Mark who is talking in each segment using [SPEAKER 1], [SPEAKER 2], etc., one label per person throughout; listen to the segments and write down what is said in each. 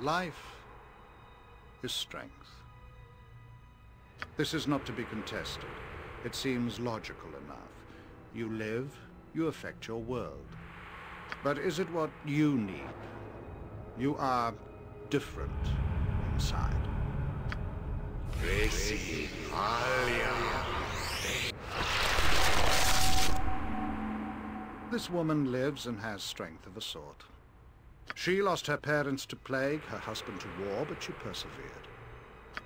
[SPEAKER 1] Life is strength. This is not to be contested. It seems logical enough. You live, you affect your world. But is it what you need? You are different inside. This woman lives and has strength of a sort. She lost her parents to plague, her husband to war, but she persevered.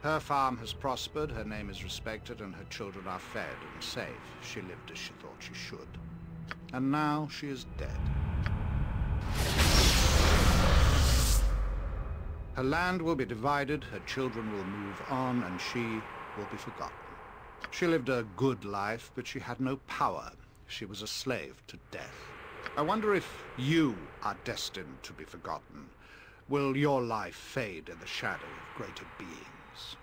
[SPEAKER 1] Her farm has prospered, her name is respected, and her children are fed and safe. She lived as she thought she should. And now she is dead. Her land will be divided, her children will move on, and she will be forgotten. She lived a good life, but she had no power. She was a slave to death. I wonder if you are destined to be forgotten. Will your life fade in the shadow of greater beings?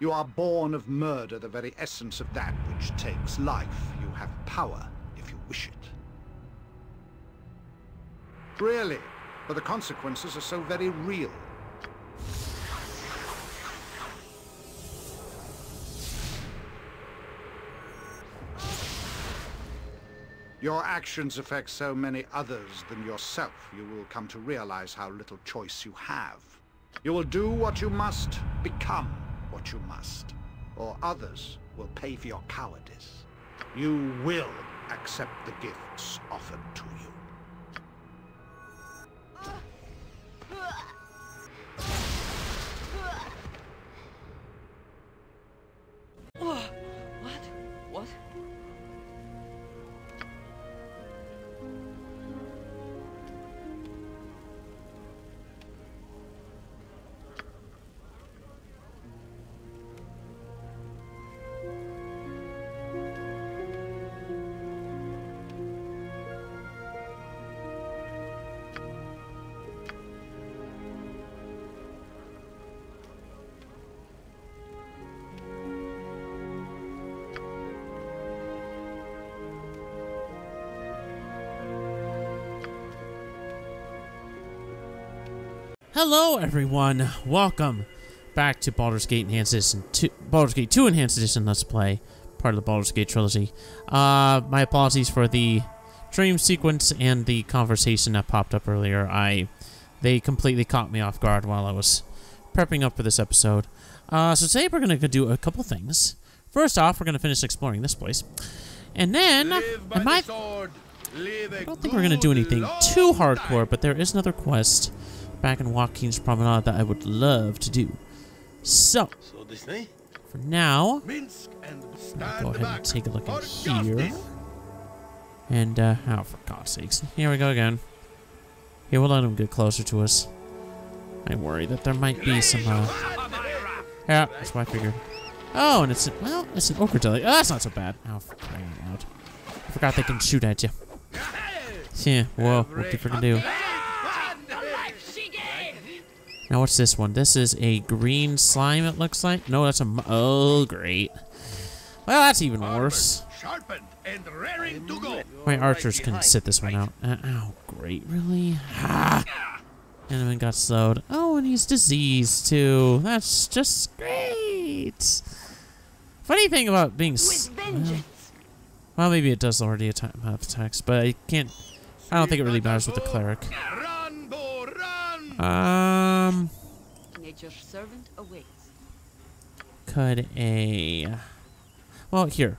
[SPEAKER 1] You are born of murder, the very essence of that which takes life. You have power if you wish it. Really? But the consequences are so very real. Your actions affect so many others than yourself, you will come to realize how little choice you have. You will do what you must, become what you must, or others will pay for your cowardice. You will accept the gifts offered to you.
[SPEAKER 2] Hello, everyone. Welcome back to Baldur's Gate Enhanced Edition, 2, Baldur's Gate 2 Enhanced Edition Let's Play, part of the Baldur's Gate trilogy. Uh, my apologies for the dream sequence and the conversation that popped up earlier. I, they completely caught me off guard while I was prepping up for this episode. Uh, so today we're gonna do a couple things. First off, we're gonna finish exploring this place, and then I might. I don't think we're gonna do anything too hardcore, but there is another quest back in Waukeen's Promenade that I would love to do. So,
[SPEAKER 3] So
[SPEAKER 2] for now,
[SPEAKER 3] Minsc and
[SPEAKER 2] go ahead
[SPEAKER 3] back
[SPEAKER 2] and take a look in here. And, uh, oh, for God's sakes. Here we go again. Here, we'll let him get closer to us. I worry that there might be some, uh... Yeah, that's what I figured. Oh, and it's, a, well, it's an ochre jelly. Oh, that's not so bad. Oh, for crying out loud. I forgot they can shoot at you. Yeah, whoa, what do you freaking do? Now what's this one? This is a green slime, it looks like. No, that's a... Oh, great. Well, that's even worse.
[SPEAKER 3] Sharpened and raring to go.
[SPEAKER 2] My archers can sit this one out. Uh, oh, great. Really? Ah! Enemy got slowed. Oh, and he's diseased, too. That's just great. Funny thing about being... s- Well, maybe it does already the attack amount attacks, but I can't... I don't think it really matters with the cleric.
[SPEAKER 3] Run, Boo, run.
[SPEAKER 2] Um...
[SPEAKER 4] Nature's servant awaits.
[SPEAKER 2] Could a... Well, here.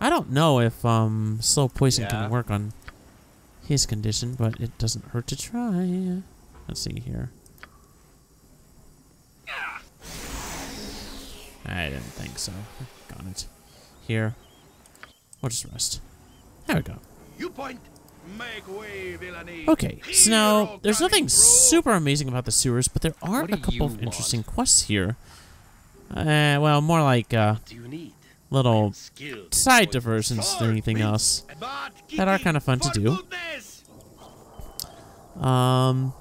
[SPEAKER 2] I don't know if um slow poison
[SPEAKER 3] Yeah.
[SPEAKER 2] can work on his condition, but it doesn't hurt to try. Let's see here. I didn't think so. Got it. Here. We'll just rest. There we go.
[SPEAKER 3] You point. Make way.
[SPEAKER 2] Okay, so now there's nothing super amazing about the sewers, but there are a couple of
[SPEAKER 5] want?
[SPEAKER 2] interesting quests here. Uh, well, more like uh,
[SPEAKER 3] do you need?
[SPEAKER 2] little side diversions than anything
[SPEAKER 3] Minsc,
[SPEAKER 2] else. that are kinda fun to do. Um.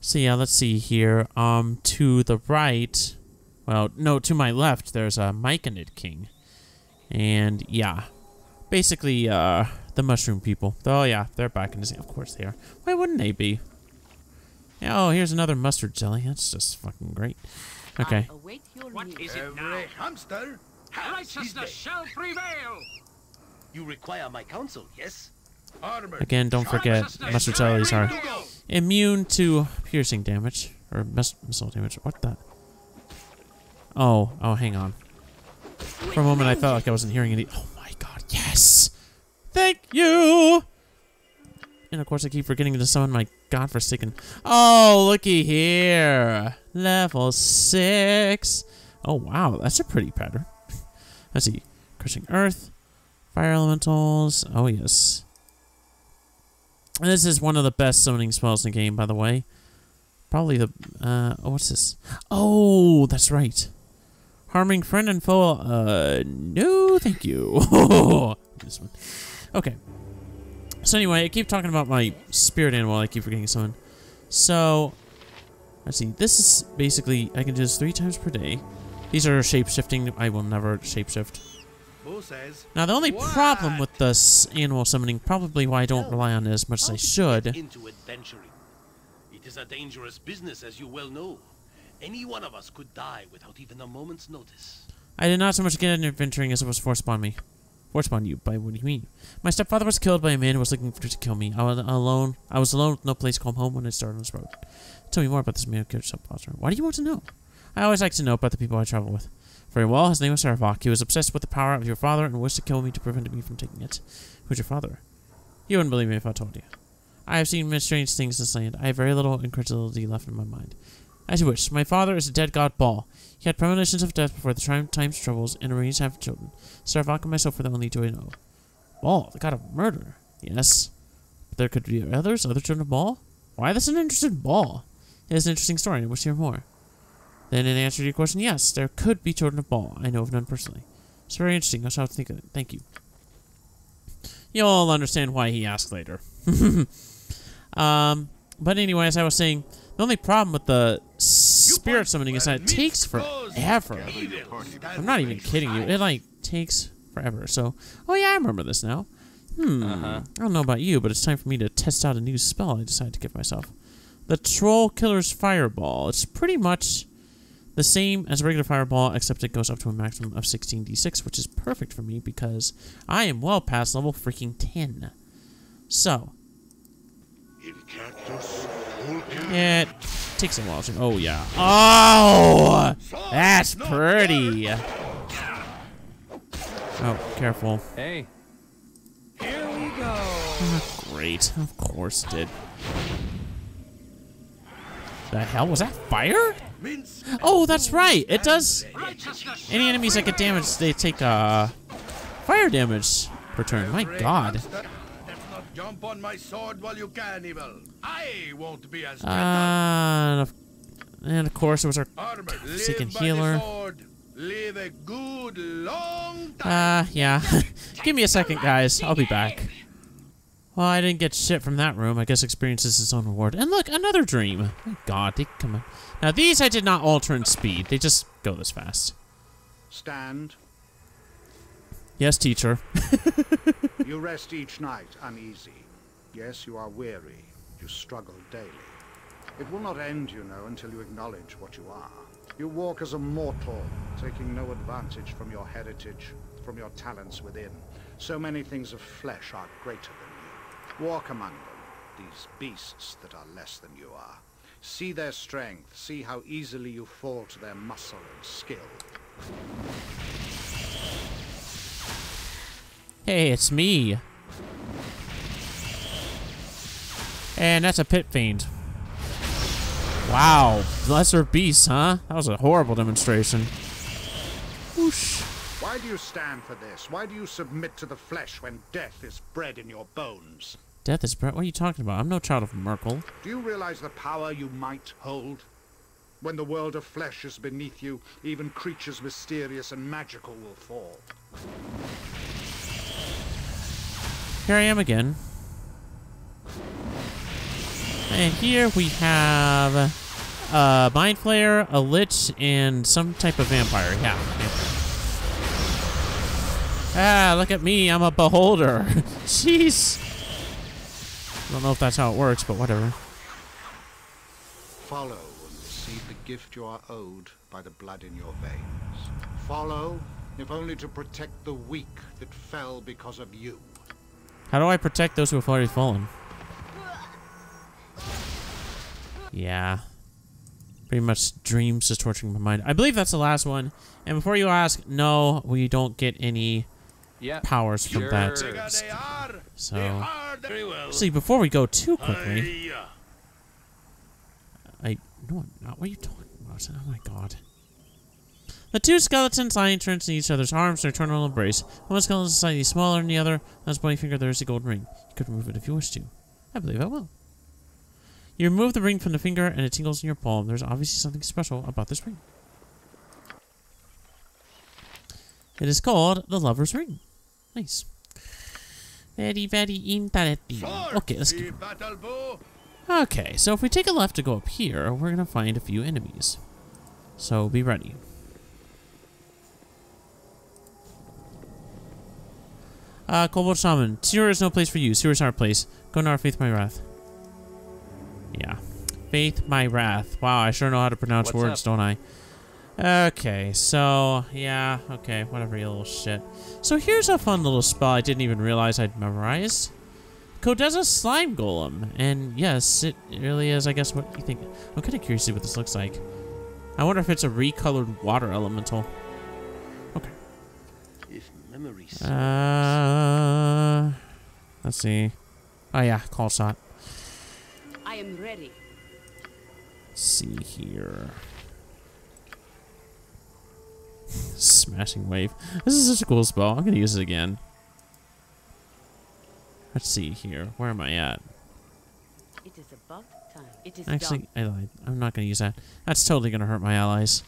[SPEAKER 2] So yeah, let's see here. Um, to the right, well, no, to my left, there's a Myconid King, and yeah, basically, uh, the Mushroom people. Oh yeah, they're back in the. Of course they are. Why wouldn't they be? Oh, here's another mustard jelly. That's just fucking great. Okay.
[SPEAKER 4] I await your
[SPEAKER 5] What it now?
[SPEAKER 3] Every hamster has.
[SPEAKER 5] Righteousness shall prevail.
[SPEAKER 6] You require my counsel, yes?
[SPEAKER 3] Armored
[SPEAKER 2] Again, don't forget, mustard jellies are immune to piercing damage. Or mis- missile damage. What the? Oh, oh, hang on. For a moment, I felt like I wasn't hearing any. Oh my god, yes! Thank you! And of course, I keep forgetting to summon my godforsaken. Oh, looky here! Level 6! Oh, wow, that's a pretty pattern. Let's see. Crushing Earth, Fire Elementals. Oh, yes. And this is one of the best summoning spells in the game, by the way. Probably the. Uh, oh, what's this? Oh, that's right. Harming friend and foe. Uh, no, thank you. this one. Okay. So anyway, I keep talking about my spirit animal. I keep forgetting someone. So, let's see. This is basically I can do this three times per day. These are shape shifting. I will never shapeshift.
[SPEAKER 3] Says
[SPEAKER 2] Now the only problem with this animal summoning, probably why I don't rely on it as much as I
[SPEAKER 6] How did you
[SPEAKER 2] should.
[SPEAKER 6] Into adventuring. It is a dangerous business, as you well know. Any one of us could die without even a moment's notice.
[SPEAKER 2] I did not so much get into adventuring as it was forced upon me. Forced upon you? By what do you mean? My stepfather was killed by a man who was looking for to kill me. I was alone. I was alone with no place to call home when I started on this road. Tell me more about this man who killed your stepfather. Why do you want to know? I always like to know about the people I travel with. Very well, his name was Sarevok. He was obsessed with the power of your father and wished to kill me to prevent me from taking it. Who's your father? You wouldn't believe me if I told you. I have seen many strange things in this land. I have very little incredulity left in my mind. As you wish. My father is a dead god Baal. He had premonitions of death before the tri- time's troubles and arranged to have children. Sarevok and myself were the only two I know. Baal, the god of murder. Yes. But there could be others, other children of Baal? Why this an interest in Baal? It is an interesting story, I wish to hear more. Then in answer to your question, yes, there could be children of Baal. I know of none personally. It's very interesting. I shall think of it. Thank you. You'll understand why he asked later. um, but anyway, as I was saying, the only problem with the spirit summoning is that it takes forever. I'm not even kidding you. It like takes forever. So, oh yeah, I remember this now. Hmm. I don't know about you, but it's time for me to test out a new spell I decided to give myself. The Troll Killer's Fireball. It's pretty much the same as a regular Fireball, except it goes up to a maximum of 16d6, which is perfect for me because I am well past level freaking 10. So, it takes a while to. Oh, yeah. Oh! That's pretty. Oh, careful.
[SPEAKER 7] Hey, Here we go.
[SPEAKER 2] Great. Of course it did. The hell? Was that fire? Oh, that's right. It does. Any enemies that get
[SPEAKER 5] prevail.
[SPEAKER 2] damaged, they take uh, fire damage per turn. My god.
[SPEAKER 3] Hamster, Let's not jump on my sword while you can, evil. I won't be as
[SPEAKER 2] Uh,
[SPEAKER 3] gentle.
[SPEAKER 2] and, of, and of course, it was our.
[SPEAKER 3] Armored,
[SPEAKER 2] Forsaken
[SPEAKER 3] live
[SPEAKER 2] healer.
[SPEAKER 3] the sword. Live a good long time.
[SPEAKER 2] Uh, yeah. Give me a second, guys. I'll be back. Well, I didn't get shit from that room. I guess experience is its own reward. And look, another dream. My god, they come on. Now, these I did not alter in speed. They just go this fast.
[SPEAKER 1] Stand.
[SPEAKER 2] Yes, teacher.
[SPEAKER 1] You rest each night uneasy. Yes, you are weary. You struggle daily. It will not end, you know, until you acknowledge what you are. You walk as a mortal, taking no advantage from your heritage, from your talents within. So many things of flesh are greater than you. Walk among them, these beasts that are less than you are. See their strength, see how easily you fall to their muscle and skill.
[SPEAKER 2] Hey, it's me. And that's a pit fiend. Wow, lesser beast, huh? That was a horrible demonstration. Whoosh.
[SPEAKER 1] Why do you stand for this? Why do you submit to the flesh when death is bred in your bones?
[SPEAKER 2] Death is breath. What are you talking about? I'm no child of Merkel.
[SPEAKER 1] Do you realize the power you might hold? When the world of flesh is beneath you, even creatures mysterious and magical will fall.
[SPEAKER 2] Here I am again. And here we have a Mind Flayer, a Lich, and some type of vampire. Yeah. Ah, look at me. I'm a beholder. Jeez. I don't know if that's how it works, but whatever.
[SPEAKER 1] Follow and receive the gift you are owed by the blood in your veins. Follow, if only to protect the weak that fell because of you.
[SPEAKER 2] How do I protect those who have already fallen? Yeah. Pretty much dreams just torturing my mind. I believe that's the last one. And before you ask, no, we don't get any
[SPEAKER 7] Yeah.
[SPEAKER 2] powers from that.
[SPEAKER 3] Bigger they are, the
[SPEAKER 2] So,
[SPEAKER 6] well.
[SPEAKER 2] see, before we go too quickly,
[SPEAKER 6] Hiya.
[SPEAKER 2] I no, not. What are you talking about? Oh my god. The two skeletons lie entrenched in each other's arms in eternal embrace. One skeleton is slightly smaller than the other. On his pointing finger, there is a golden ring. You could remove it if you wish to. I believe I will. You remove the ring from the finger, and it tingles in your palm. There's obviously something special about this ring. It is called the Lover's Ring. Nice. Very, very interesting. Okay, let's
[SPEAKER 3] battle.
[SPEAKER 2] Okay, so if we take a left to go up here, we're gonna find a few enemies. So be ready. Uh, Kobold Shaman, Sewer is no place for you. Sewer is our place. Go north, Faith My Wrath. Yeah. Faith My Wrath. Wow, I sure know how to pronounce
[SPEAKER 7] What's
[SPEAKER 2] words,
[SPEAKER 7] up?
[SPEAKER 2] don't I? Okay, so, yeah, okay, whatever, you little shit. So here's a fun little spell I didn't even realize I'd memorized. Codeza Slime Golem. And yes, it really is, I guess, what you think. I'm kind of curious to see what this looks like. I wonder if it's a recolored water elemental. Okay.
[SPEAKER 6] Memory serves.
[SPEAKER 2] Uh, let's see. Oh yeah, call shot.
[SPEAKER 4] I am ready.
[SPEAKER 2] Let's see here. Smashing wave. This is such a cool spell. I'm gonna use it again. Let's see here. Where am I at?
[SPEAKER 4] It is about time. It is
[SPEAKER 2] Actually,
[SPEAKER 4] done.
[SPEAKER 2] I lied. I'm not gonna use that. That's totally gonna hurt my allies.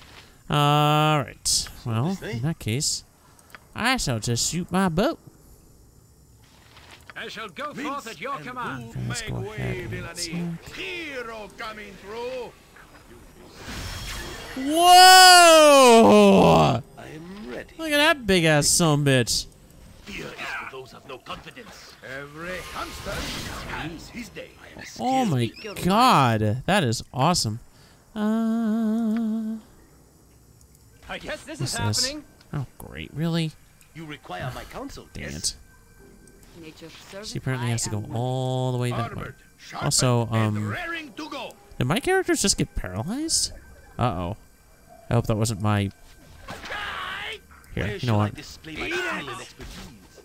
[SPEAKER 2] Alright. Well, in that case, I shall just shoot my bow.
[SPEAKER 5] I shall go
[SPEAKER 3] Mince
[SPEAKER 5] forth at your
[SPEAKER 3] and
[SPEAKER 5] command.
[SPEAKER 2] Let's
[SPEAKER 3] make
[SPEAKER 2] go
[SPEAKER 3] way,
[SPEAKER 2] ahead and
[SPEAKER 3] villainy. Hero coming through.
[SPEAKER 2] Whoa!
[SPEAKER 6] I am ready.
[SPEAKER 2] Look at that big ass son bitch.
[SPEAKER 6] Fear is for those who have no confidence.
[SPEAKER 3] Every hamster has his day.
[SPEAKER 2] Oh my god, that is awesome. Uh,
[SPEAKER 7] I guess this
[SPEAKER 2] What's
[SPEAKER 7] is
[SPEAKER 2] this?
[SPEAKER 7] happening.
[SPEAKER 2] oh great, really?
[SPEAKER 6] You require my counsel.
[SPEAKER 2] Damn
[SPEAKER 6] yes?
[SPEAKER 2] it. She apparently has to go all the way that way. Also, um,
[SPEAKER 3] raring.
[SPEAKER 2] Did my characters just get paralyzed? Uh oh. I hope that wasn't my. Here, you know what?
[SPEAKER 6] display my skill and expertise?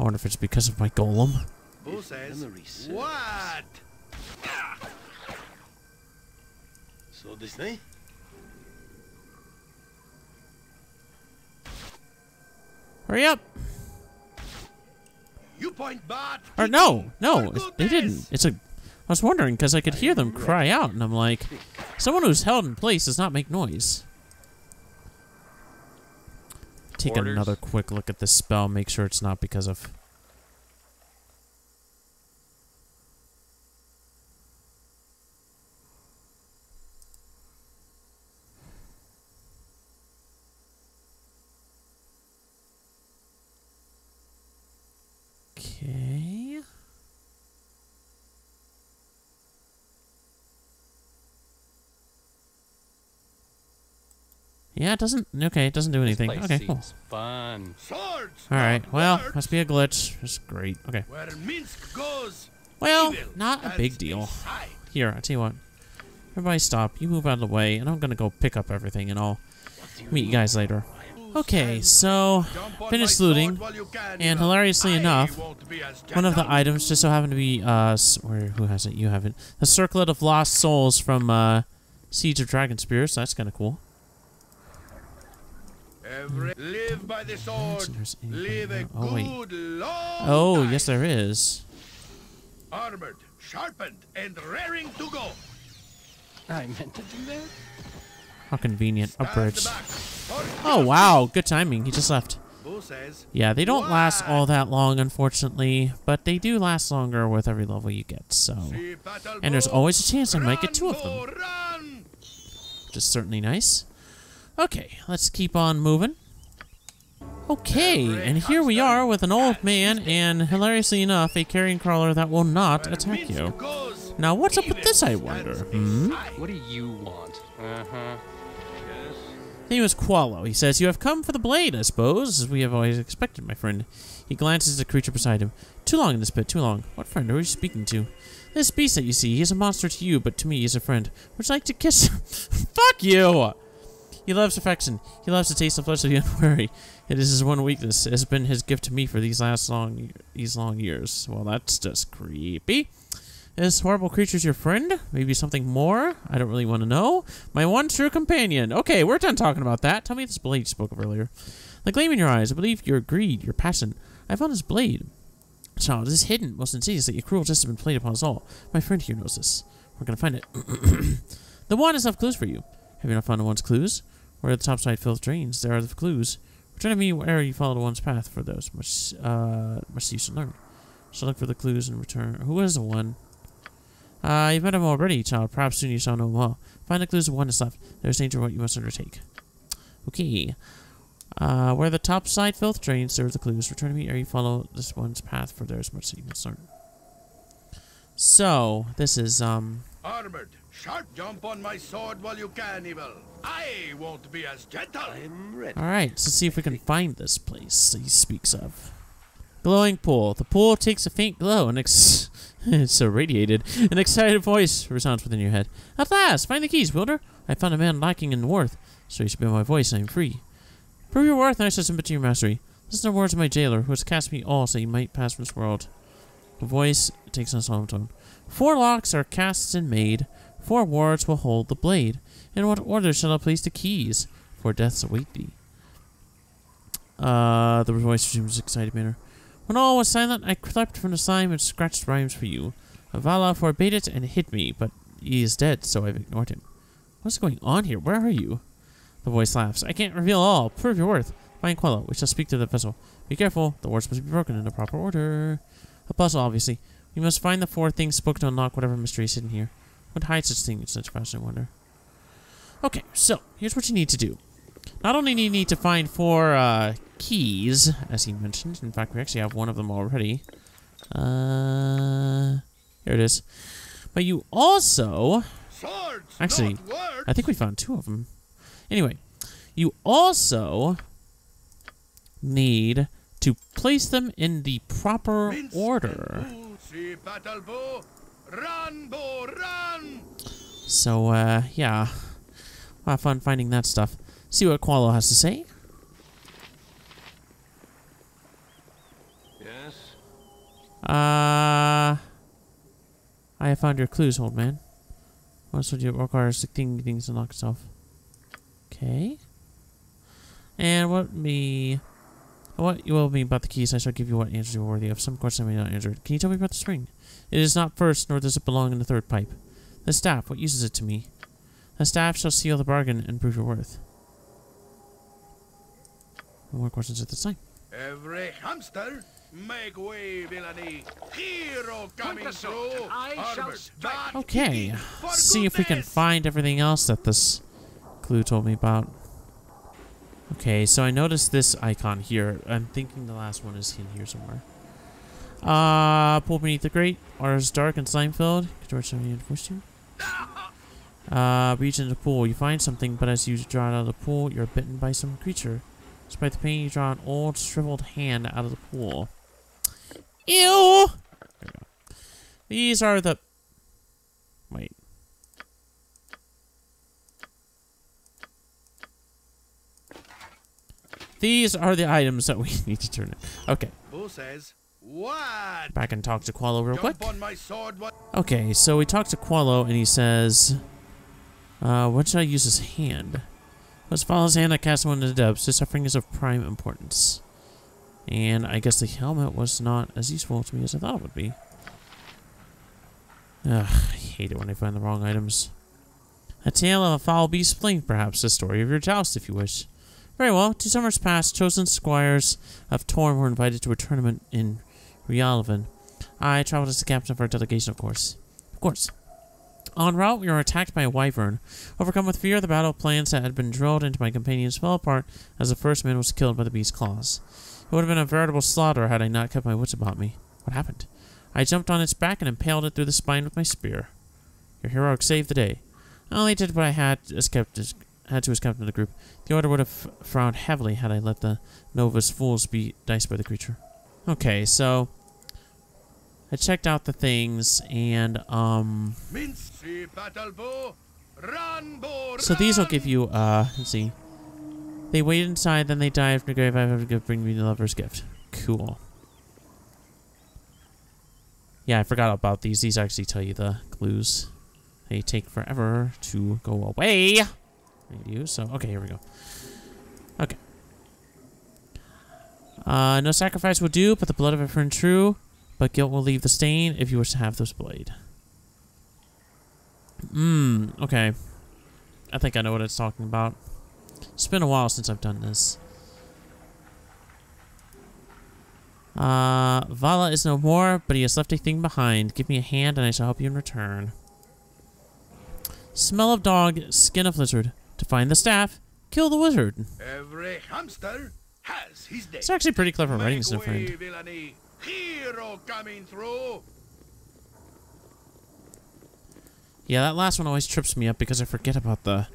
[SPEAKER 2] I wonder if it's because of my golem.
[SPEAKER 3] Who
[SPEAKER 6] If
[SPEAKER 3] says what?
[SPEAKER 6] So this
[SPEAKER 2] Hurry up!
[SPEAKER 3] You point.
[SPEAKER 2] Or no, no, they didn't. It's a. I was wondering because I could hear them cry out, and I'm like, someone who's held in place does not make noise. Take
[SPEAKER 7] Orders.
[SPEAKER 2] another quick look at this spell. Make sure it's not because of. Yeah, it doesn't. Okay, it doesn't do anything.
[SPEAKER 7] Place
[SPEAKER 2] Okay, cool.
[SPEAKER 7] fun.
[SPEAKER 3] Swords.
[SPEAKER 2] All right. Well,
[SPEAKER 3] words.
[SPEAKER 2] must be a glitch. That's great. Okay.
[SPEAKER 3] Where Minsc goes.
[SPEAKER 2] Well, not a big deal.
[SPEAKER 3] inside.
[SPEAKER 2] Here, I tell you what. Everybody stop. You move out of the way, and I'm gonna go pick up everything, and I'll meet you guys later. Okay, so
[SPEAKER 3] Jump
[SPEAKER 2] finished looting,
[SPEAKER 3] while you can,
[SPEAKER 2] and hilariously enough,
[SPEAKER 3] won't be as
[SPEAKER 2] one of the items just so happened to be uh, s- where who has it? You have it. The circlet of lost souls from uh, Siege of Dragon Spears. So that's kind of cool.
[SPEAKER 3] Every live by the sword.
[SPEAKER 2] see if there's anything
[SPEAKER 3] Live a
[SPEAKER 2] there. Oh, wait.
[SPEAKER 3] good long
[SPEAKER 2] Oh,
[SPEAKER 3] time.
[SPEAKER 2] yes, there is.
[SPEAKER 3] Armored, sharpened, and raring to go.
[SPEAKER 7] I meant to do that.
[SPEAKER 2] How convenient. A
[SPEAKER 3] Stand
[SPEAKER 2] bridge. Oh wow, good timing. He just left.
[SPEAKER 3] Who says?
[SPEAKER 2] Yeah, they don't last all that long, unfortunately, but they do last longer with every level you get. So,
[SPEAKER 3] See
[SPEAKER 2] and there's always a chance I might get two of them,
[SPEAKER 3] bow, Run!
[SPEAKER 2] which is certainly nice. Okay, let's keep on moving. Okay, and here we are with an old man and, hilariously enough, a carrion crawler that will not attack you. Now, what's up with this, I wonder? Hmm?
[SPEAKER 7] What do you want? Uh-huh.
[SPEAKER 6] Yes.
[SPEAKER 2] Name is Quallo. He says, You have come for the blade, I suppose, as we have always expected, my friend. He glances at the creature beside him. Too long in this pit, too long. What friend are you speaking to? This beast that you see, he is a monster to you, but to me he is a friend. Would you like to kiss him? Fuck you! He loves affection. He loves to taste the flesh of the unwary. It is his one weakness. It has been his gift to me for these last long these long years. Well, that's just creepy. Is horrible creature's your friend? Maybe something more? I don't really want to know. My one true companion. Okay, we're done talking about that. Tell me this blade you spoke of earlier. The gleam in your eyes. I believe your greed, your passion. I found this blade. Child, it is hidden most insidiously. A cruel jest has been played upon us all. My friend here knows this. We're gonna find it. the wand has enough clues for you. Have you not found the wand's clues? Where the topside filth drains, there are the clues. Return to me wherever you follow the one's path for those much uh much you should learn. Shall look for the clues and return. Who is the one? Uh, you've met him already, child. Perhaps soon you shall know well. Find the clues of one is left. There is danger of what you must undertake. Okay. Uh, where the top side filth drains, there are the clues. Return to me, or you follow this one's path, for there is much that you must learn. So, this is, um,
[SPEAKER 3] Armored, sharp jump on my sword while you can, evil. I won't be as gentle.
[SPEAKER 6] I'm ready.
[SPEAKER 2] Alright, so see if we can find this place he speaks of. Glowing pool. The pool takes a faint glow and ex it's so radiated. An excited voice resounds within your head. At last! Find the keys, wielder! I found a man lacking in worth, so he should be my voice, I am free. Prove your worth and I shall submit to your mastery. Listen to the words of my jailer, who has cast me all so you might pass from this world. The voice takes on a solemn tone. Four locks are cast and made, four wards will hold the blade. In what order shall I place the keys? For deaths await thee. Uh, the voice resumes excited manner. When all was silent, I crept from the slime and scratched rhymes for you. Avala forbade it and hid me, but he is dead, so I've ignored him. What's going on here? Where are you? The voice laughs. I can't reveal all. Prove your worth. Find Quallo. We shall speak to the vessel. Be careful. The words must be broken in the proper order. A puzzle, obviously. We must find the four things spoken to unlock whatever mystery is hidden here. What hides such thing in such fashion, I wonder? Okay, so here's what you need to do. Not only do you need to find four uh, keys, as he mentioned. In fact, we actually have one of them already. Uh, here it is. But you also,
[SPEAKER 3] Swords,
[SPEAKER 2] Actually. I think we found two of them. Anyway, you also need to place them in the proper order.
[SPEAKER 3] And bow, See battle bow. Run, Boo, run.
[SPEAKER 2] So, uh, yeah. We'll have fun finding that stuff. See what Quallo has to say.
[SPEAKER 6] Yes.
[SPEAKER 2] Uh, I have found your clues, old man. Once would you require sixteen things to unlock itself. Okay. And what me what you will me about the keys, I shall give you what answers you are worthy of. Some questions I may not answer. Can you tell me about the spring? It is not first, nor does it belong in the third pipe. The staff, what uses it to me? The staff shall seal the bargain and prove your worth. No more questions at this time.
[SPEAKER 3] Every hamster, make way, villainy. Hero coming
[SPEAKER 5] the
[SPEAKER 3] through.
[SPEAKER 5] I shall strike.
[SPEAKER 3] not
[SPEAKER 2] Okay,
[SPEAKER 3] easy. For
[SPEAKER 2] see if we can find everything else that this clue told me about. Okay, so I noticed this icon here. I'm thinking the last one is in here somewhere. Uh, pool beneath the grate. Water is dark and slime George you. Uh, reach into the pool. You find something, but as you draw it out of the pool, you're bitten by some creature. Despite the pain, you draw an old, shriveled hand out of the pool. Ew! These are the Wait. These are the items that we need to turn in. Okay,
[SPEAKER 3] Boo says, what?
[SPEAKER 2] back and talk to Quallo real quick.
[SPEAKER 3] Jump my sword. What?
[SPEAKER 2] Okay, so we talk to Quallo and he says, uh, what should I use his hand? Let's follow his hand. I cast one into the depths. This suffering is of prime importance. And I guess the helmet was not as useful to me as I thought it would be. Ugh, I hate it when I find the wrong items. A tale of a foul beast plain, perhaps, the story of your joust, if you wish. Very well. Two summers past, chosen squires of Torm were invited to a tournament in Rialvan. I traveled as the captain of our delegation, of course. Of course. En route, we were attacked by a wyvern. Overcome with fear, the battle plans that had been drilled into my companions fell apart as the first man was killed by the beast's claws. It would have been a veritable slaughter had I not kept my wits about me. What happened? I jumped on its back and impaled it through the spine with my spear. Your heroic saved the day. I only did what I had as kept had to as captain of the group. The order would have frowned heavily had I let the Nova's fools be diced by the creature. Okay, so I checked out the things and um so these will give you uh let's see. They wait inside, then they die after grave. I have to bring me the lover's gift. Cool. Yeah, I forgot about these. These actually tell you the clues. They take forever to go away. They do, so okay, here we go. Okay. Uh, no sacrifice will do, but the blood of a friend true. But guilt will leave the stain if you wish to have this blade. Mmm, okay. I think I know what it's talking about. It's been a while since I've done this. Uh, Vala is no more, but he has left a thing behind. Give me a hand and I shall help you in return. Smell of dog, skin of lizard. To find the staff, kill the wizard.
[SPEAKER 3] Every hamster has his day.
[SPEAKER 2] It's actually pretty clever writing,
[SPEAKER 3] Make
[SPEAKER 2] so
[SPEAKER 3] way,
[SPEAKER 2] friend.
[SPEAKER 3] villainy. Hero coming through.
[SPEAKER 2] Yeah, that last one always trips me up because I forget about the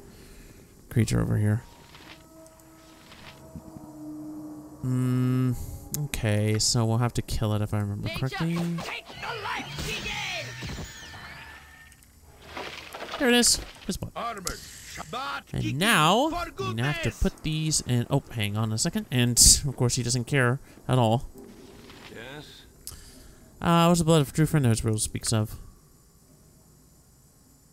[SPEAKER 2] creature over here. Hmm. Okay, so we'll have to kill it if I remember correctly.
[SPEAKER 5] Take the life begin!
[SPEAKER 2] There it is. This one.
[SPEAKER 3] Armored.
[SPEAKER 2] And now, we now have to put these in. Oh, hang on a second. And, of course, he doesn't care at all. Uh, what's the blood of a true friend knows Rose speaks of?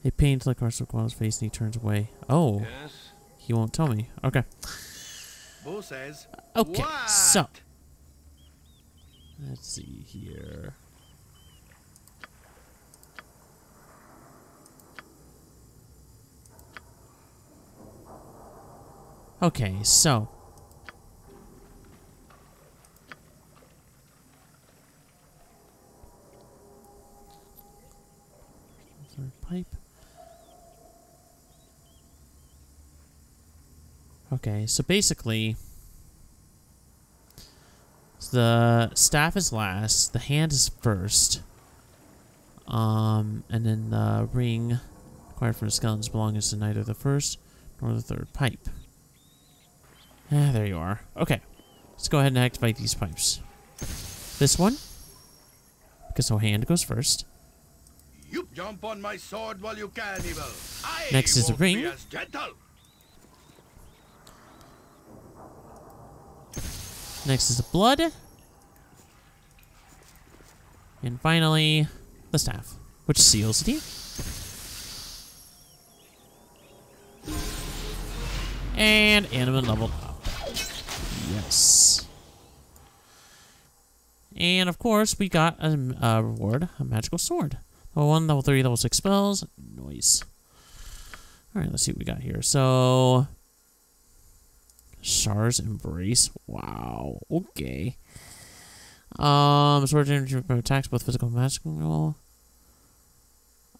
[SPEAKER 2] A pains the course of Quallo's face and he turns away. Oh,
[SPEAKER 6] Yes?
[SPEAKER 2] he won't tell me. Okay.
[SPEAKER 3] Boo says.
[SPEAKER 2] Okay,
[SPEAKER 3] what?
[SPEAKER 2] so. Let's see here. Okay, so. Third pipe. Okay, so basically, the staff is last, the hand is first, um, and then the ring acquired from the skeletons belongs to neither the first nor the third pipe. Ah, there you are. Okay, let's go ahead and activate these pipes. This one, because the hand goes first.
[SPEAKER 3] You jump on my sword while you can, evil. I
[SPEAKER 2] Next is the ring. Next is the blood. And finally, the staff, which seals the deal. And Anomen leveled up. Yes. And of course, we got a, a reward, a magical sword. Level 1, level 3, level 6 spells. Noise. Alright, let's see what we got here. So, Shar's Embrace. Wow. Okay. Um, sword from attacks, both physical and magical.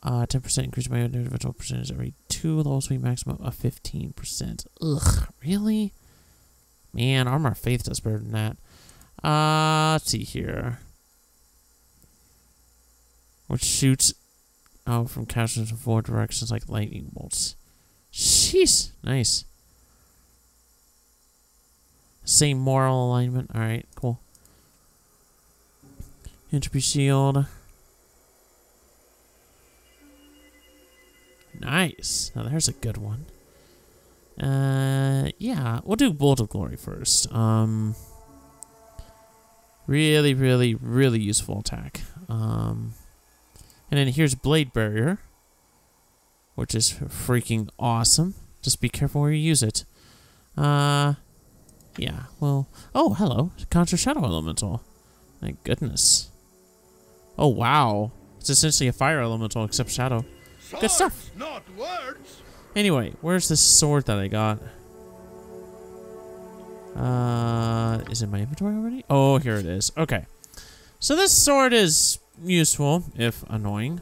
[SPEAKER 2] Uh, 10% increase by individual percentage every two levels, we maximum of 15%. Ugh, really? Man, Armor Faith does better than that. Uh, let's see here. Which shoots out from couches in four directions like lightning bolts. Jeez, nice. Same moral alignment. All right, cool. Entropy shield. Nice. Now there's a good one. Uh, yeah, we'll do Bolt of Glory first. Um, really, really, really useful attack. Um, and then here's Blade Barrier, which is freaking awesome. Just be careful where you use it. Uh, yeah, well. Oh, hello. Contra Shadow Elemental. My goodness. Oh, wow. It's essentially a fire elemental except shadow. Good stuff.
[SPEAKER 3] Not words.
[SPEAKER 2] Anyway, where's this sword that I got? Uh, is it in my inventory already? Oh, here it is. Okay. So this sword is useful, if annoying.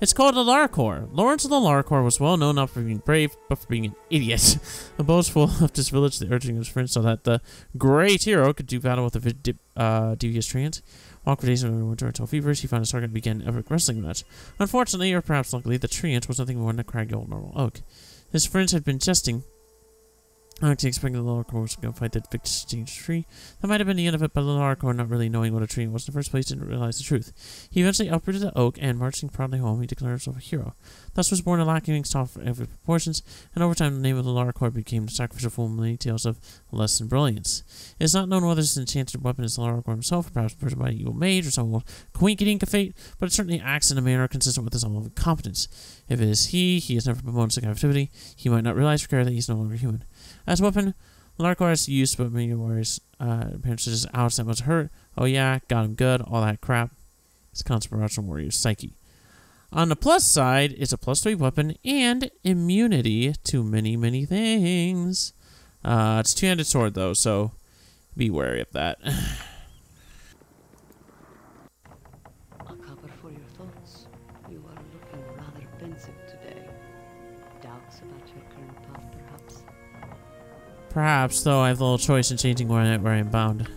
[SPEAKER 2] It's called the Lilarcor. Lawrence of the Lilarcor was well known not for being brave, but for being an idiot. a boastful left his village the urging of his friends so that the great hero could do battle with vi- uh, devious treants. Walked for days in winter until feverish, he found his target began an epic wrestling match. Unfortunately, or perhaps luckily, the treant was nothing more than a craggy old normal oak. His friends had been jesting Alex expected the Lilarcor was going to fight the victim tree. That might have been the end of it, but the Lilarcor, not really knowing what a tree was in the first place, didn't realize the truth. He eventually uprooted the oak, and marching proudly home, he declared himself a hero. Thus was born a lacking of every proportions, and over time the name of the Lilarcor became the sacrificial full many tales of less than brilliance. It is not known whether this enchanted weapon is the Lilarcor himself, or perhaps person by an evil mage, or some coinkydink fate, but it certainly acts in a manner consistent with his own of competence. If it is he, he has never bonus to captivity, he might not realize for care that he is no longer human. As a weapon, Lilarcor's used, but many warriors uh, just ouch that was hurt. Oh yeah, got him good, all that crap. It's conspiration warrior's psyche. On the plus side, it's a plus three weapon and immunity to many, many things. Uh, it's two-handed sword though, so be wary of that.
[SPEAKER 4] Perhaps,
[SPEAKER 2] though, I have little choice in changing where I, where I am bound.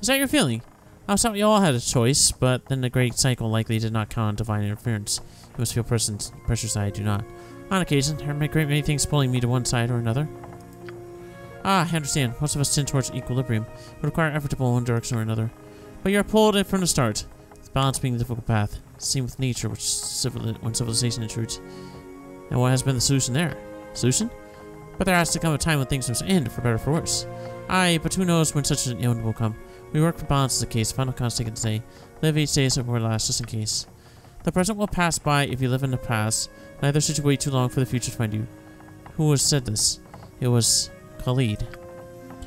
[SPEAKER 2] Is that your feeling? I thought we all had a choice, but then the great cycle likely did not count on divine interference. You must feel person's pressure side, I do not. On occasion, there are great many things pulling me to one side or another. Ah, I understand. Most of us tend towards equilibrium. It require effort to pull one direction or another. But you are pulled in from the start. With balance being the difficult path. Same with nature, which civil when civilization intrudes. And what has been the solution there? Solution? But there has to come a time when things must end, for better or for worse. Aye, but who knows when such an end will come. We work for balance as a case, final cause taken today. Live each day as it were last, just in case. The present will pass by if you live in the past. Neither should you wait too long for the future to find you. Who has said this? It was Khalid.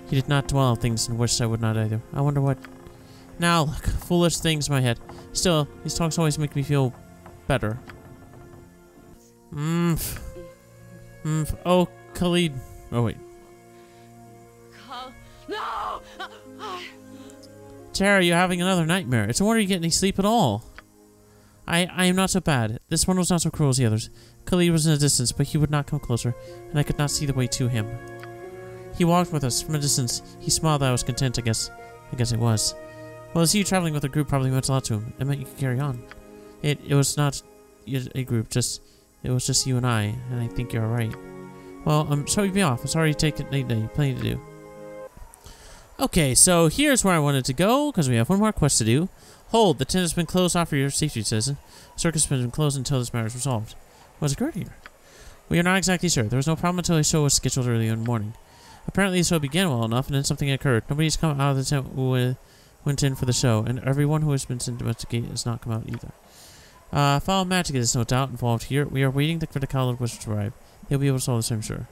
[SPEAKER 2] He did not dwell on things and wished I would not either. I wonder what... Now, look, foolish things in my head. Still, these talks always make me feel better. Mmm. Mmm. Oh, Khalid. Oh, wait.
[SPEAKER 4] No!
[SPEAKER 2] Tara, you're having another nightmare. It's a wonder you get any sleep at all. I I am not so bad. This one was not so cruel as the others. Khalid was in the distance, but he would not come closer, and I could not see the way to him. He walked with us from a distance. He smiled that I was content, I guess. I guess it was. Well, to see you traveling with a group probably meant a lot to him. It meant you could carry on. It it was not a group, just it was just you and I, and I think you're alright. Well, I'm sorry to be off. I'm sorry to take it late day. Plenty to do. Okay, so here's where I wanted to go, because we have one more quest to do. Hold, the tent has been closed off for your safety, citizen. Circus has been closed until this matter is resolved. What's occurred here? We are not exactly sure. There was no problem until the show was scheduled early in the morning. Apparently the show began well enough, and then something occurred. Nobody's come out of the tent who went in for the show, and everyone who has been sent to investigate has not come out either. Uh, foul magic is no doubt involved here. We are waiting for the Cowled Wizard to arrive. He'll be able to solve this, I'm sure.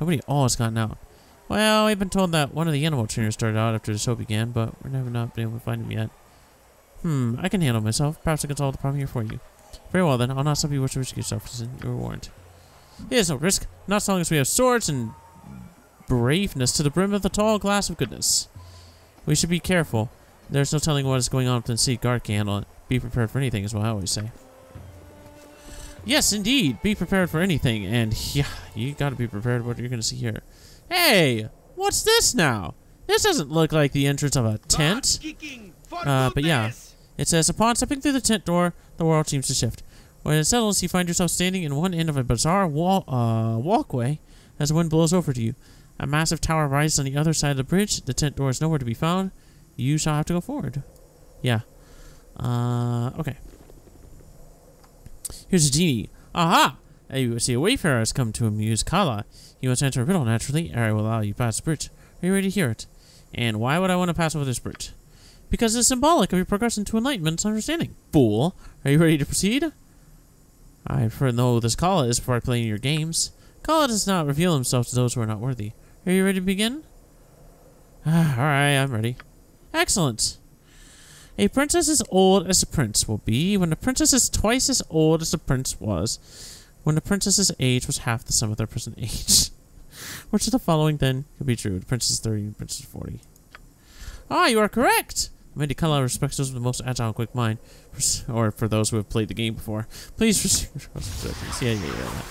[SPEAKER 2] Nobody all has gotten out. Well, we've been told that one of the animal trainers started out after the show began, but we've never not been able to find him yet. Hmm, I can handle myself. Perhaps I can solve the problem here for you. Very well then, I'll not stop you to risk yourself, citizen. You're warned. There's no risk, not so long as we have swords and braveness to the brim of the tall glass of goodness. We should be careful. There's no telling what is going on within the sea. Guard can handle it. Be prepared for anything is what I always say. Yes, indeed. Be prepared for anything. And yeah, you gotta be prepared for what you're gonna see here. Hey, what's this now? This doesn't look like the entrance of a tent. Uh, but yeah. It says, upon stepping through the tent door, the world seems to shift. When it settles, you find yourself standing in one end of a bizarre wall, uh, walkway as the wind blows over to you. A massive tower rises on the other side of the bridge. The tent door is nowhere to be found. You shall have to go forward. Yeah. Uh, okay. Here's a genie. Aha! You see, a wayfarer has come to amuse Kalah. Wants to answer a riddle naturally, ere I will allow you pass the bridge. Are you ready to hear it? And why would I want to pass over this bridge? Because it's symbolic of your progression to enlightenment and understanding. Fool! Are you ready to proceed? I prefer to know who this Kalah is before I play your games. Kalah does not reveal himself to those who are not worthy. Are you ready to begin? Ah, Alright, I'm ready. Excellent. A princess as old as a prince will be when the princess is twice as old as the prince was, when the princess's age was half the sum of their present age. Which of the following then could be true? The princess is 30 and the princess is 40. Ah, you are correct! Lady Kalah respects those with the most agile and quick mind, or for those who have played the game before. Please proceed. yeah, yeah, yeah.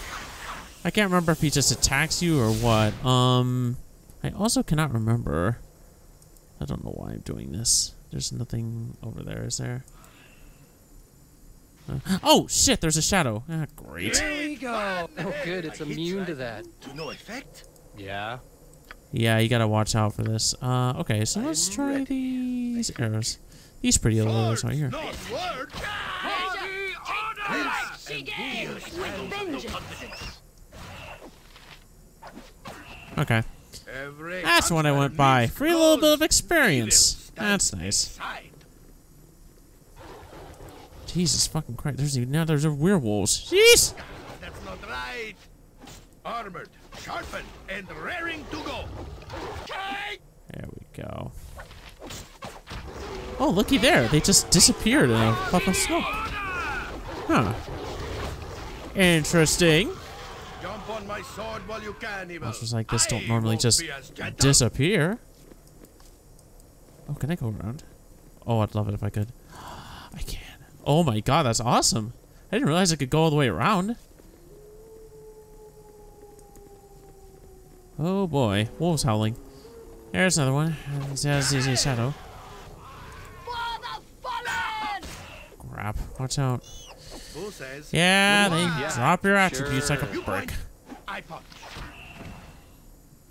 [SPEAKER 2] I can't remember if he just attacks you or what. Um, I also cannot remember. I don't know why I'm doing this. There's nothing over there, is there? Uh, oh, shit, there's a shadow. Ah, great.
[SPEAKER 7] There we go. Oh, good. It's immune to that.
[SPEAKER 3] To no effect.
[SPEAKER 7] Yeah.
[SPEAKER 2] Yeah, you gotta watch out for this. Uh, okay, so let's try these arrows. These pretty little arrows right here. Okay. That's what I went by. Free little bit of experience.
[SPEAKER 3] Evil
[SPEAKER 2] That's nice. Jesus fucking Christ. There's even, now there's a werewolves. Jeez!
[SPEAKER 3] That's not right. Armored, sharpened, and raring to go.
[SPEAKER 2] There we go. Oh, looky there. They just disappeared in a puff of smoke. Huh. Interesting.
[SPEAKER 3] Jump on my sword while you can, evil.
[SPEAKER 2] Monsters like this don't normally just
[SPEAKER 3] be as
[SPEAKER 2] disappear. Oh, can I go around? Oh, I'd love it if I could. I can. Oh my god, that's awesome. I didn't realize I could go all the way around. Oh boy, wolves howling. There's another one. There's a shadow.
[SPEAKER 5] For the fallen!
[SPEAKER 2] Crap. Watch out.
[SPEAKER 3] Says?
[SPEAKER 2] Yeah, they
[SPEAKER 7] Yeah,
[SPEAKER 2] drop your attributes like a brick.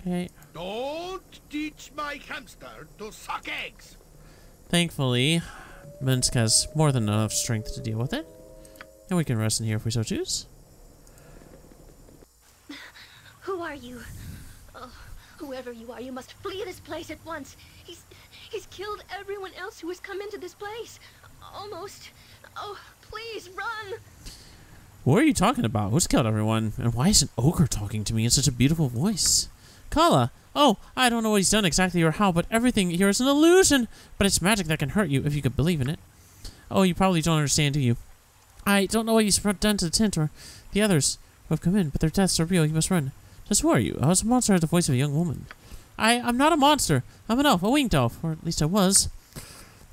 [SPEAKER 2] Okay.
[SPEAKER 3] Don't teach my hamster to suck eggs.
[SPEAKER 2] Thankfully, Minsc has more than enough strength to deal with it. And we can rest in here if we so choose.
[SPEAKER 8] Who are you? Oh, whoever you are, you must flee this place at once. He's he's killed everyone else who has come into this place. Almost. Oh, please run.
[SPEAKER 2] What are you talking about? Who's killed everyone? And why is an ogre talking to me in such a beautiful voice? Kalah! Oh, I don't know what he's done exactly or how, but everything here is an illusion! But it's magic that can hurt you if you could believe in it. Oh, you probably don't understand, do you? I don't know what he's done to the tent or the others who have come in, but their deaths are real. You must run. Just who are you? I was a monster at the voice of a young woman. I, I'm not a monster. I'm an elf, a winged elf, or at least I was.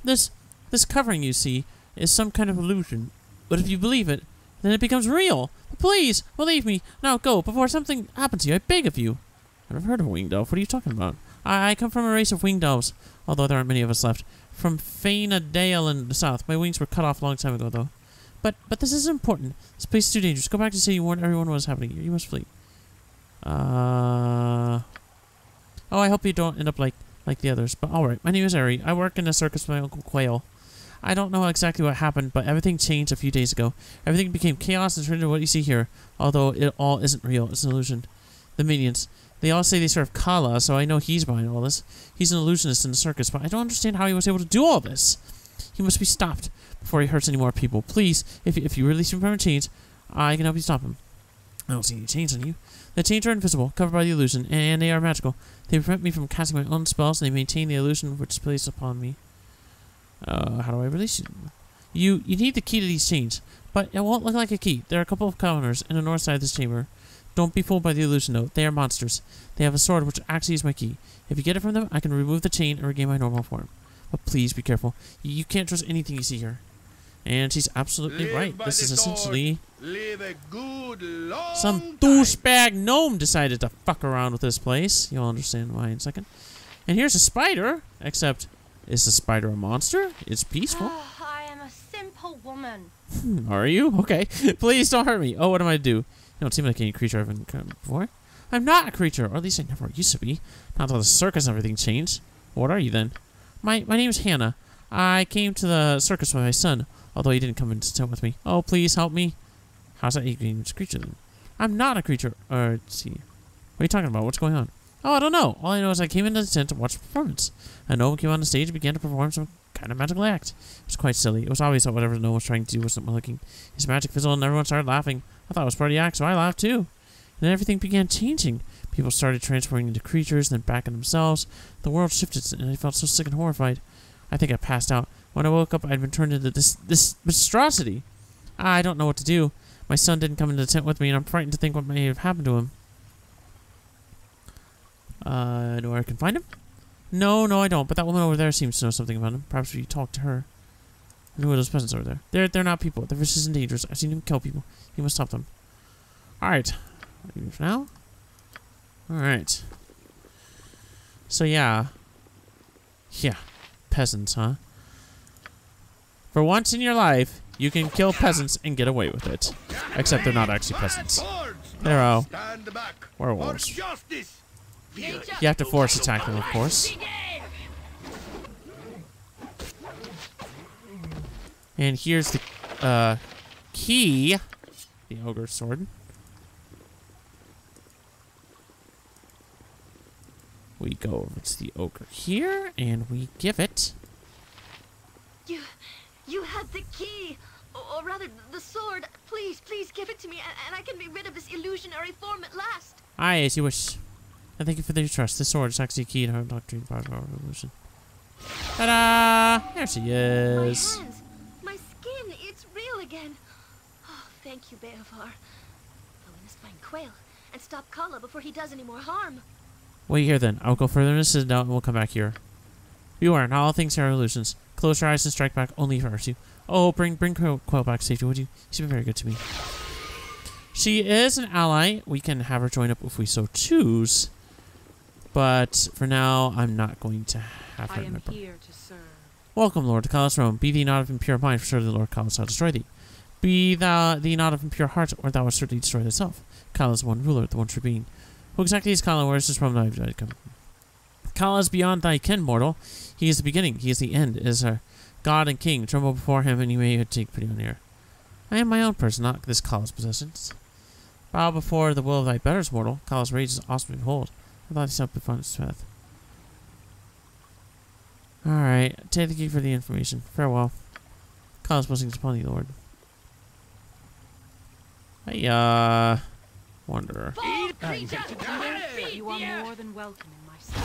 [SPEAKER 2] This, this covering you see is some kind of illusion. But if you believe it, then it becomes real. Please, believe me. Now go, before something happens to you. I beg of you. I've never heard of a winged elf. What are you talking about? I, I come from a race of winged elves, although there aren't many of us left. From Faenya-Dail in the south. My wings were cut off a long time ago, though. But but this isn't important. This place is too dangerous. Go back to say you warned everyone what was happening here. You must flee. Uh. Oh, I hope you don't end up like like the others. But all right. My name is Aerie. I work in a circus with my uncle Quayle. I don't know exactly what happened, but everything changed a few days ago. Everything became chaos and turned into what you see here. Although it all isn't real. It's an illusion. The minions. They all say they serve Kalah, so I know he's behind all this. He's an illusionist in the circus, but I don't understand how he was able to do all this. He must be stopped before he hurts any more people. Please, if, if you release him from a chains, I can help you stop him. I don't see any chains on you. The chains are invisible, covered by the illusion, and they are magical. They prevent me from casting my own spells, and they maintain the illusion which is placed upon me. Uh, how do I release you? You you need the key to these chains, but it won't look like a key. There are a couple of counters in the north side of this chamber. Don't be fooled by the illusion, though. They are monsters. They have a sword which actually is my key. If you get it from them, I can remove the chain and regain my normal form. But please be careful. You, you can't trust anything you see here. And she's absolutely
[SPEAKER 3] Live
[SPEAKER 2] right. This is essentially
[SPEAKER 3] Live a good long
[SPEAKER 2] some douchebag gnome decided to fuck around with this place. You'll understand why in a second. And here's a spider, except is the spider a monster? It's peaceful.
[SPEAKER 8] I am a simple woman.
[SPEAKER 2] Hmm, Are you? Okay. Please don't hurt me. Oh, what am I to do? You don't seem like any creature I've encountered before. I'm not a creature, or at least I never used to be. Not until the circus and everything changed. What are you then? My my name's Hannah. I came to the circus with my son, although he didn't come into tent with me. Oh, please help me. How's that you a creature then? I'm not a creature. Or let's see. What are you talking about? What's going on? Oh, I don't know. All I know is I came into the tent to watch a performance. A gnome came on the stage and began to perform some kind of magical act. It was quite silly. It was obvious that whatever gnome was trying to do wasn't working. His magic fizzled and everyone started laughing. I thought it was part of the act, so I laughed too. And then everything began changing. People started transforming into creatures, then back in themselves. The world shifted, and I felt so sick and horrified. I think I passed out. When I woke up, I'd been turned into this this monstrosity. I don't know what to do. My son didn't come into the tent with me, and I'm frightened to think what may have happened to him. Uh, do I can find him? No, no, I don't. But that woman over there seems to know something about him. Perhaps we talk to her. Who are those peasants over there? They're they're not people. They're vicious and dangerous. I've seen them kill people. You must stop them. All right. For now. All right. So yeah. Yeah. Peasants, huh? For once in your life, you can kill peasants and get away with it. Except they're not actually peasants. They're uh,
[SPEAKER 3] not
[SPEAKER 2] all werewolves. You have to force attack them, of course. And here's the uh, key. The ogre sword. We go over to the ogre here, and we give it.
[SPEAKER 8] You, you had the key, or, or rather, the sword. Please, please give it to me, and, and I can be rid of this illusionary form at last.
[SPEAKER 2] Aye, as you wish. And thank you for your trust. This sword is actually a key to her doctrine power our revolution. Ta-da! There she is.
[SPEAKER 8] My hands, my skin, it's real again. Oh, thank you, Beovar. But we must find Quayle and stop Kala before he does any more harm.
[SPEAKER 2] Wait here then. I'll go further into the and we'll come back here. Beware, not all things are illusions. Close your eyes and strike back only if it hurts you. Oh, bring bring Quayle Quayle back safety, would you? She's been very good to me. She is an ally. We can have her join up if we so choose. But for now, I'm not going to have her
[SPEAKER 9] I am here to serve.
[SPEAKER 2] Welcome, Lord to Kalah's Rome. Be thee not of impure mind, for surely the Lord Kalas shall destroy thee. Be thou thee not of impure heart, or thou wilt certainly destroy thyself. Kalah is one ruler, the one true being. Who exactly is Kalah? Where is this from? Kalah is beyond thy ken, mortal. He is the beginning, he is the end, is our God and King. Tremble before him, and you may take pity on ear. I am my own person, not this Kalah's possessions. Bow before the will of thy betters, mortal. Kalah's rage is awesome to behold. I thought thyself before its path. Alright, take the key for the information. Farewell. Kalah's blessings upon thee, Lord. Hey, uh... Wanderer.
[SPEAKER 9] You are more than welcome in my cell.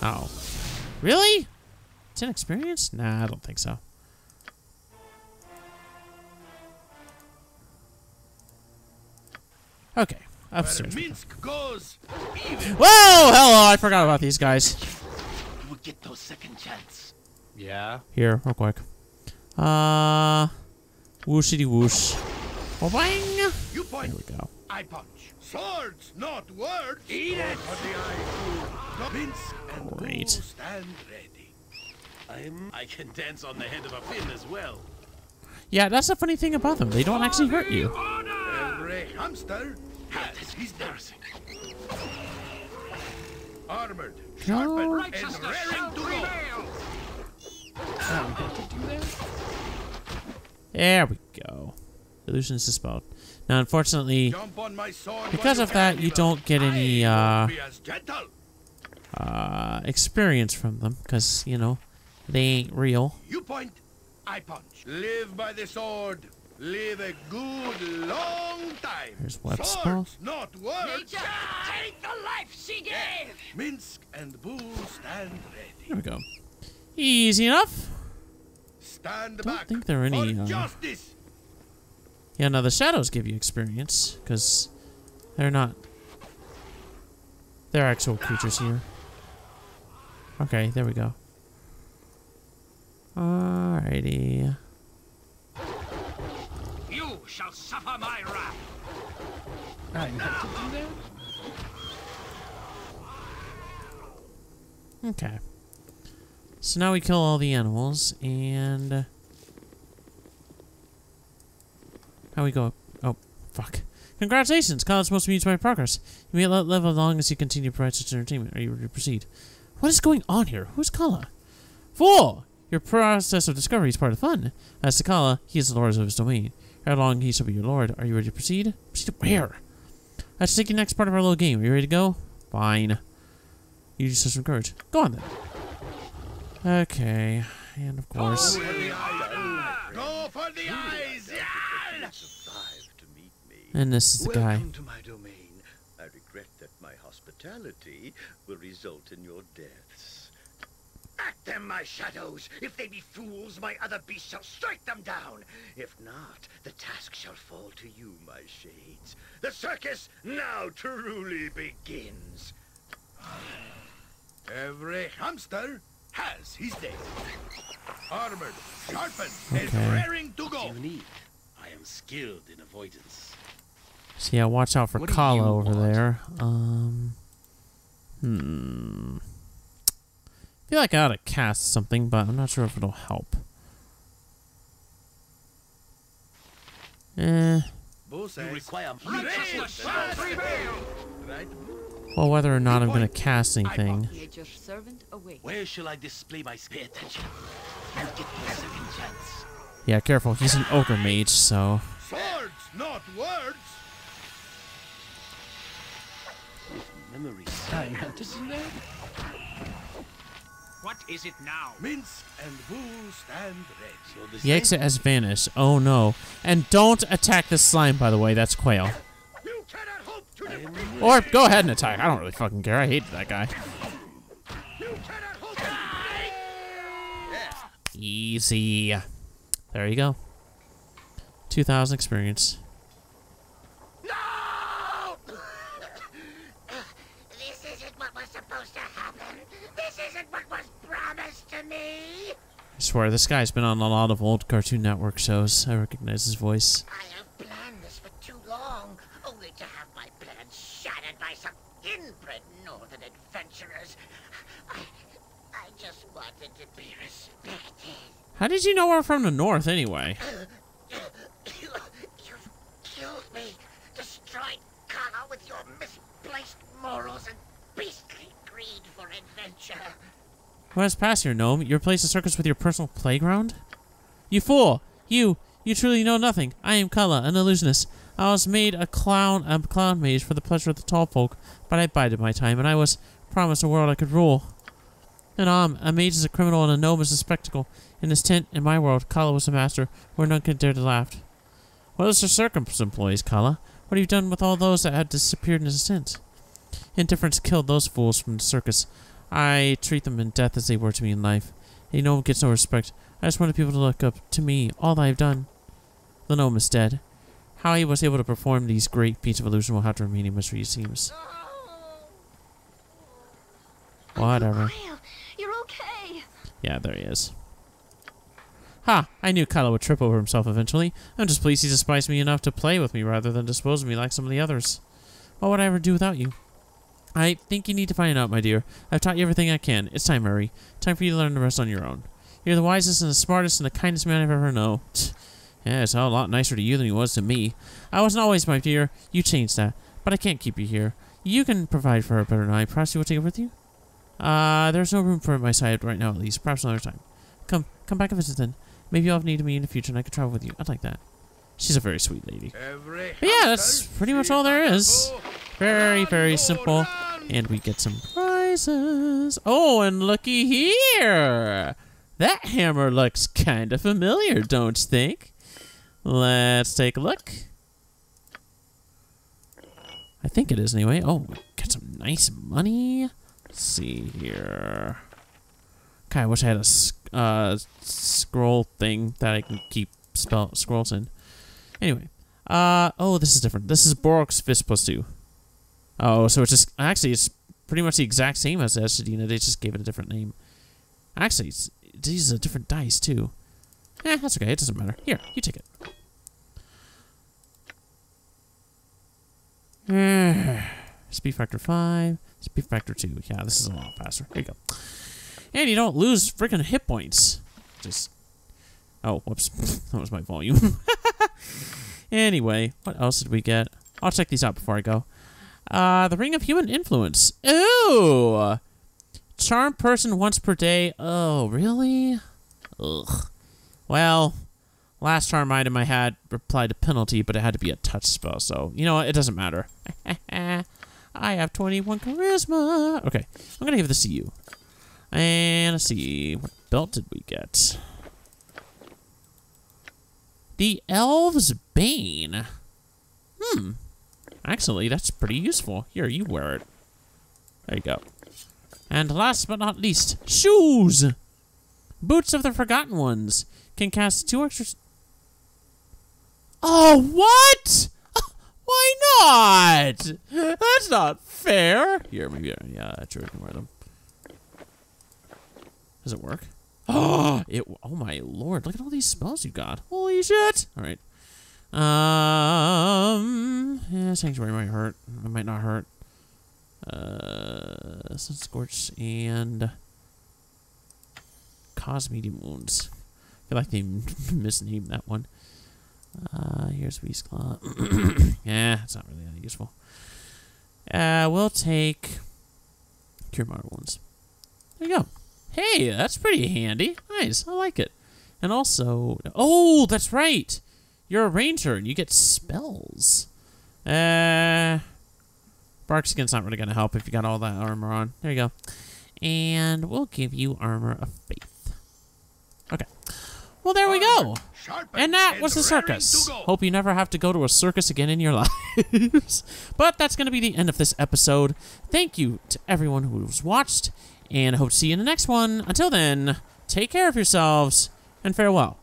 [SPEAKER 2] Oh. Really? It's an experience? Nah, I don't think so. Okay.
[SPEAKER 3] Where
[SPEAKER 2] Upstairs.
[SPEAKER 3] Minsc goes, even
[SPEAKER 2] Whoa! Hello! I forgot about these guys.
[SPEAKER 6] You will get those second chance.
[SPEAKER 7] Yeah.
[SPEAKER 2] Here, real quick. Uh... Whooshity whoosh. Oh, bang!
[SPEAKER 3] you point,
[SPEAKER 2] There we go.
[SPEAKER 3] I punch. Swords, not words. Eat it. For the eye. Minsc and
[SPEAKER 2] Great.
[SPEAKER 3] Stand ready.
[SPEAKER 6] I'm. I can dance on the head of a pin as well.
[SPEAKER 2] Yeah, that's the funny thing about them. They don't actually hurt you.
[SPEAKER 3] Every hamster has his
[SPEAKER 6] Embarrassing.
[SPEAKER 3] armored,
[SPEAKER 2] No.
[SPEAKER 3] sharpened, and raring to go.
[SPEAKER 2] There we go. Illusion is dispelled. Now, unfortunately,
[SPEAKER 3] Jump on my sword
[SPEAKER 2] Because of that, you don't get any, uh,
[SPEAKER 3] won't be as gentle.
[SPEAKER 2] uh, experience from them, because, you know, they ain't real.
[SPEAKER 3] You point, I punch. Live by the sword. Live a good long time.
[SPEAKER 2] There's web
[SPEAKER 3] Swords,
[SPEAKER 2] spell.
[SPEAKER 3] not words.
[SPEAKER 5] Take the life she gave!
[SPEAKER 3] Minsc and Boo stand ready.
[SPEAKER 2] There we go. Easy enough.
[SPEAKER 3] Stand
[SPEAKER 2] Don't
[SPEAKER 3] back
[SPEAKER 2] think there are any, uh,
[SPEAKER 3] justice.
[SPEAKER 2] Yeah, now the shadows give you experience, because they're not... They're actual creatures here. Okay, there we go. Alrighty.
[SPEAKER 5] Shall suffer my wrath!
[SPEAKER 7] Ah, I have to do that?
[SPEAKER 2] Okay. So now we kill all the animals, and... Uh, how we go? Oh, fuck. Congratulations! College most amused by your progress. You may let live as long as you continue to provide such entertainment. Are you ready to proceed? What is going on here? Who's Kalah? Fool! Your process of discovery is part of the fun. As to Kalah, he is the lord of his domain. How long he shall be your lord. Are you ready to proceed? Proceed where? Let's take the next part of our little game. Are you ready to go? Fine. You just have some courage. Go on then. Okay. And of course.
[SPEAKER 3] Go for the eyes. Go for the eyes.
[SPEAKER 10] To meet me.
[SPEAKER 2] And this is the guy.
[SPEAKER 10] Welcome to my domain. I regret that my hospitality will result in your deaths.
[SPEAKER 11] At them, my shadows! If they be fools, my other beasts shall strike them down! If not, the task shall fall to you, my shades. The circus now truly begins.
[SPEAKER 3] Every hamster has his day. Armored, sharpened, and
[SPEAKER 2] Okay.
[SPEAKER 3] raring to go.
[SPEAKER 6] do you need? I am skilled in avoidance.
[SPEAKER 2] So yeah, watch out for
[SPEAKER 7] What Kalah
[SPEAKER 2] over
[SPEAKER 7] want?
[SPEAKER 2] there. Um. Hmm. Feel like I ought to cast something, but I'm not sure if it'll help. Eh.
[SPEAKER 6] You require
[SPEAKER 5] Righteousness shall prevail.
[SPEAKER 6] Right?
[SPEAKER 2] Well, whether or not I'm going to cast anything.
[SPEAKER 4] Nature's servant awaits.
[SPEAKER 6] Where shall I display my pay attention? I'll give you a second chance.
[SPEAKER 2] Yeah, careful. He's an ogre mage, so.
[SPEAKER 3] Swords, not words.
[SPEAKER 6] Memories.
[SPEAKER 5] What is it now?
[SPEAKER 3] Minsc and Boo stand ready.
[SPEAKER 6] So this
[SPEAKER 2] The exit has vanished. Oh no. And don't attack the slime, by the way. That's Quayle.
[SPEAKER 11] You cannot hope to defeat
[SPEAKER 2] Or go ahead and attack. I don't really fucking care. I hate that guy.
[SPEAKER 11] You cannot hope to
[SPEAKER 2] Easy. There you go. 2,000 experience.
[SPEAKER 11] No! this isn't what was supposed to happen. This isn't what was promised to me.
[SPEAKER 2] I swear, this guy's been on a lot of old Cartoon Network shows. I recognize his voice.
[SPEAKER 11] I have planned this for too long, only to have my plans shattered by some inbred northern adventurers. I, I just wanted to be respected.
[SPEAKER 2] How did you know we're from the north, anyway?
[SPEAKER 11] You, you've killed me, destroyed Kalah with your misplaced morals and beastly greed for adventure.
[SPEAKER 2] What has passed here, gnome? You replaced the circus with your personal playground? You fool! You! You truly know nothing. I am Kalah, an illusionist. I was made a clown, a clown mage for the pleasure of the tall folk, but I bided my time, and I was promised a world I could rule. And um, a mage is a criminal and a gnome is a spectacle. In this tent, in my world, Kalah was a master, where none could dare to laugh. What is the circus employees, Kalah? What have you done with all those that have disappeared in this tent? Indifference killed those fools from the circus. I treat them in death as they were to me in life. A gnome gets no respect. I just wanted people to look up to me, all I have done. The gnome is dead. How he was able to perform these great feats of illusion will have to remain a mystery, it seems. Whatever.
[SPEAKER 8] You're okay.
[SPEAKER 2] Yeah, there he is. Ha! I knew Kalah would trip over himself eventually. I'm just pleased he despised me enough to play with me rather than dispose of me like some of the others. What would I ever do without you? I think you need to find out, my dear. I've taught you everything I can. It's time, Murray. Time for you to learn the rest on your own. You're the wisest and the smartest and the kindest man I've ever known. yeah, it's a lot nicer to you than he was to me. I wasn't always, my dear. You changed that. But I can't keep you here. You can provide for her better than I. Perhaps you will take it with you? Uh, there's no room for my side right now, at least. Perhaps another time. Come, come back and visit then. Maybe you'll have need of me in the future and I could travel with you. I'd like that. She's a very sweet lady. But yeah, that's pretty much all there is. Very, very simple. And we get some prizes. Oh, and looky here. That hammer looks kind of familiar, don't you think? Let's take a look. I think it is anyway. Oh, got some nice money. Let's see here. Okay, I wish I had a uh, scroll thing that I can keep spell scrolls in. Anyway, uh, oh, this is different. This is Borok's Fist plus two. Oh, so it's just actually it's pretty much the exact same as Estadina. They just gave it a different name. Actually, it's, these are different dice too. Eh, that's okay. It doesn't matter. Here, you take it. Speed factor five. Speed factor two. Yeah, this is a lot faster. Here you go. And you don't lose freaking hit points. Just. Oh, whoops. that was my volume. anyway, what else did we get? I'll check these out before I go. Uh, the Ring of Human Influence. Ooh! Charm person once per day. Oh, really? Ugh. Well, last charm item I had replied to penalty, but it had to be a touch spell, so, you know what? It doesn't matter. I have 21 charisma. Okay, I'm gonna give this to you. And let's see, what belt did we get? The Elves Bane. Hmm. Actually, that's pretty useful. Here, you wear it. There you go. And last but not least, shoes! Boots of the Forgotten Ones can cast two extra. Oh, what? Why not? That's not fair. Here, maybe. Uh, yeah, true. I can wear them. Does it work? Oh, it. Oh my lord! Look at all these spells you got. Holy shit! All right. Um. Yeah, sanctuary might hurt. It might not hurt. Uh, sun scorch and cause medium wounds. I feel like they misnamed that one. Uh, here's Beast Claw. yeah, it's not really that useful. Uh, we'll take Cure Minor Wounds. There you go. Hey, that's pretty handy. Nice, I like it. And also, oh, that's right. You're a ranger and you get spells. Uh, Bark Skin's not really going to help if you got all that armor on. There you go. And we'll give you Armor of Faith. Okay. Well, there we go. And that was the circus. Hope you never have to go to a circus again in your lives. but that's going to be the end of this episode. Thank you to everyone who's watched, and I hope to see you in the next one. Until then, take care of yourselves, and farewell.